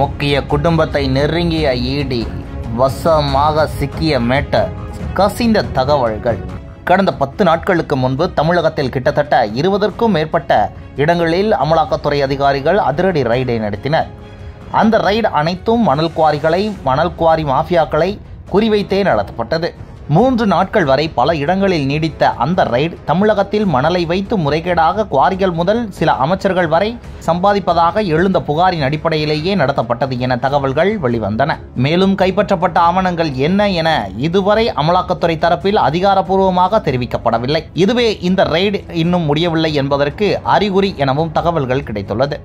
முக்கிய குடும்பத்தை நெருங்கிய ஈடி வசமாக சிக்கிய மேட்ட கசிந்த தகவல்கள். கடந்த பத்து நாட்களுக்கு முன்பு தமிழகத்தில் கிட்டத்தட்ட இருபதற்கும் மேற்பட்ட இடங்களில் அமலாக்கத்துறை அதிகாரிகள் அதிரடி ரைடை நடத்தினர். அந்த ரைடு அனைத்தும் மணல் குவாரிகளை மணல் குவாரி மாஃபியாக்களை குறிவைத்தே நடத்தப்பட்டது. மூன்று நாட்கள் வரை பல இடங்களில் நீடித்த அந்த ரைடு தமிழகத்தில் மணலை வைத்து முறைகேடாக குவாரிகள் முதல் சில அமைச்சர்கள் வரை சம்பாதிப்பதாக எழுந்த புகாரின் அடிப்படையிலேயே நடத்தப்பட்டது என தகவல்கள் வெளிவந்தன. மேலும் கைப்பற்றப்பட்ட ஆவணங்கள் என்ன என இதுவரை அமலாக்கத்துறை தரப்பில் அதிகாரப்பூர்வமாக தெரிவிக்கப்படவில்லை. இதுவே இந்த ரெய்டு இன்னும் முடியவில்லை என்பதற்கு அறிகுறி எனவும் தகவல்கள் கிடைத்துள்ளது.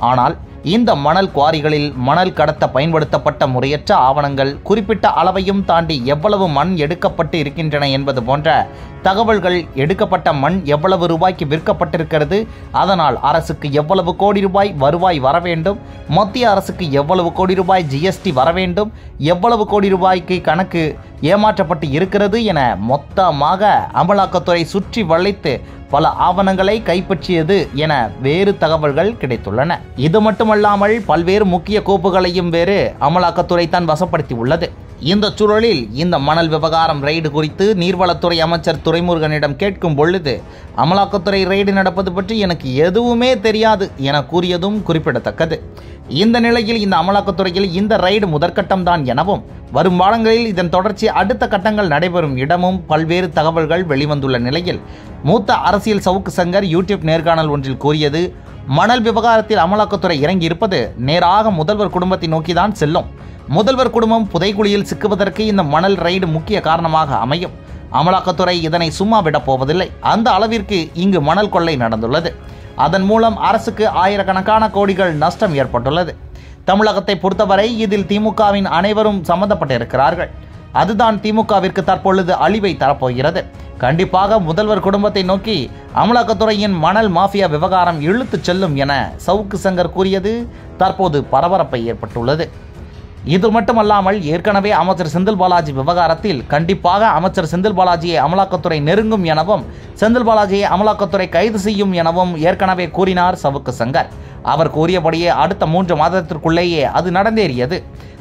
ஆனால் இந்த மணல் குவாரிகளில் மணல் கடத்த பயன்படுத்தப்பட்ட முறையற்ற ஆவணங்கள் குறிப்பிட்ட அளவையும் தாண்டி எவ்வளவு மண் எடுக்கப்பட்டு இருக்கின்றன என்பது போன்ற தகவல்கள் எடுக்கப்பட்ட மண் எவ்வளவு ரூபாய்க்கு விற்கப்பட்டிருக்கிறது அதனால் அரசுக்கு எவ்வளவு கோடி ரூபாய் வருவாய் வர வேண்டும் மத்திய அரசுக்கு எவ்வளவு கோடி ரூபாய் ஜிஎஸ்டி வர வேண்டும் எவ்வளவு கோடி ரூபாய்க்கு கணக்கு ஏமாற்றப்பட்டு இருக்கிறது என மொத்தமாக அமலாக்கத்துறை சுற்றி வளைத்து பல ஆவணங்களை கைப்பற்றியது என வேறு தகவல்கள் கிடைத்துள்ளன. இது மட்டுமல்லாமல் பல்வேறு முக்கிய கோப்புகளையும் வேறு அமலாக்கத்துறை தான் வசப்படுத்தி உள்ளது இந்த சூழலில் இந்த மணல் விவகாரம் ரெய்டு குறித்து நீர்வளத்துறை அமைச்சர் துரைமுருகனிடம் கேட்கும் பொழுது அமலாக்கத்துறை ரெய்டு நடப்பது பற்றி எனக்கு எதுவுமே தெரியாது என கூறியதும் குறிப்பிடத்தக்கது. இந்த நிலையில் இந்த அமலாக்கத்துறையில் இந்த ரெய்டு முதற்கட்டம் தான் எனவும் வரும் வாரங்களில் இதன் தொடர்ச்சி அடுத்த கட்டங்கள் நடைபெறும் இடமும் பல்வேறு தகவல்கள் வெளிவந்துள்ள நிலையில் மூத்த அரசியல் சவுக்கு சங்கர் யூடியூப் நேர்காணல் ஒன்றில் கூறியது மணல் விவகாரத்தில் அமலாக்கத்துறை இறங்கி இருப்பது நேராக முதல்வர் குடும்பத்தை நோக்கிதான் செல்லும். முதல்வர் குடும்பம் புதைக்குழியில் சிக்குவதற்கு இந்த மணல் ரெய்டு முக்கிய காரணமாக அமையும். அமலாக்கத்துறை இதனை சும்மா விடப் போவதில்லை. அந்த அளவிற்கு இங்கு மணல் கொள்ளை நடந்துள்ளது. அதன் மூலம் அரசுக்கு ஆயிரக்கணக்கான கோடிகள் நஷ்டம் ஏற்பட்டுள்ளது. தமிழகத்தை பொறுத்தவரை இதில் திமுகவின் அனைவரும் சம்பந்தப்பட்டிருக்கிறார்கள் அதுதான் திமுகவிற்கு தற்பொழுது அழிவை தரப்போகிறது. கண்டிப்பாக முதல்வர் குடும்பத்தை நோக்கி அமலாக்கத்துறையின் மணல் மாஃபியா விவகாரம் இழுத்துச் செல்லும் என சவுக்கு சங்கர் கூறியது தற்போது பரபரப்பை ஏற்பட்டுள்ளது. இது மட்டுமல்லாமல் ஏற்கனவே அமைச்சர் செந்தில் பாலாஜி விவகாரத்தில் கண்டிப்பாக அமைச்சர் செந்தில் பாலாஜியை அமலாக்கத்துறை நெருங்கும் எனவும் செந்தில் பாலாஜியை அமலாக்கத்துறை கைது செய்யும் எனவும் ஏற்கனவே கூறினார் சவுக்கு சங்கர். அவர் கூறியபடியே அடுத்த மூன்று மாதத்திற்குள்ளேயே அது நடந்தேறியது.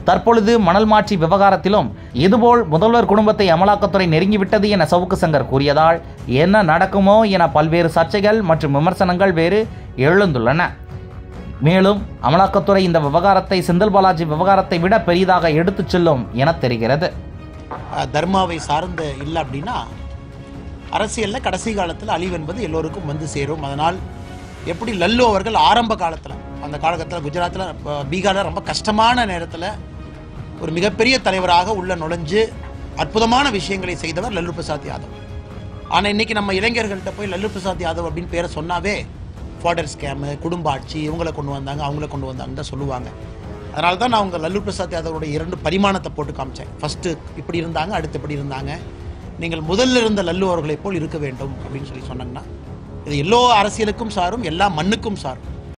தற்பொழுது மணல் மாற்றி விவகாரத்திலும் இதுபோல் முதல்வர் குடும்பத்தை அமலாக்கத்துறை நெருங்கிவிட்டது என சவுக்கு சங்கர் கூறியதால் என்ன நடக்குமோ என பல்வேறு சர்ச்சைகள் மற்றும் விமர்சனங்கள் வேறு எழுந்துள்ளன. மேலும் அமலாக்கத்துறை இந்த விவகாரத்தை செந்தில் பாலாஜி விவகாரத்தை விட பெரிதாக எடுத்துச் செல்லும் என தெரிகிறது. தர்மாவை சார்ந்து இல்லை அப்படின்னா அரசியலில் கடைசி காலத்தில் அழிவு என்பது எல்லோருக்கும் வந்து சேரும். அதனால் எப்படி லல்லு அவர்கள் ஆரம்ப காலத்தில் அந்த காலகட்டத்தில் குஜராத்தில் பீகாரில் ரொம்ப கஷ்டமான நேரத்தில் ஒரு மிகப்பெரிய தலைவராக உள்ள நுழைஞ்சு அற்புதமான விஷயங்களை செய்தவர் லல்லு பிரசாத் யாதவ். ஆனால் இன்னைக்கு நம்ம இளைஞர்கள்ட்ட போய் லல்லு பிரசாத் யாதவ் அப்படின்னு பேரை சொன்னாவே ஃபாடர் ஸ்கேமு குடும்ப ஆட்சி இவங்களை கொண்டு வந்தாங்க அவங்கள கொண்டு வந்தாங்கன்னு தான் சொல்லுவாங்க. அதனால தான் நான் அவங்க லல்லு பிரசாத் யாதவருடைய இரண்டு பரிமாணத்தை போட்டு காமிச்சேன். ஃபஸ்ட்டு இப்படி இருந்தாங்க அடுத்து இப்படி இருந்தாங்க. நீங்கள் முதல்ல இருந்த லல்லு அவர்களை போல் இருக்க வேண்டும் அப்படின்னு சொல்லி சொன்னாங்கன்னா இது எல்லோ அரசியலுக்கும் சாரும் எல்லா மண்ணுக்கும் சாரும்.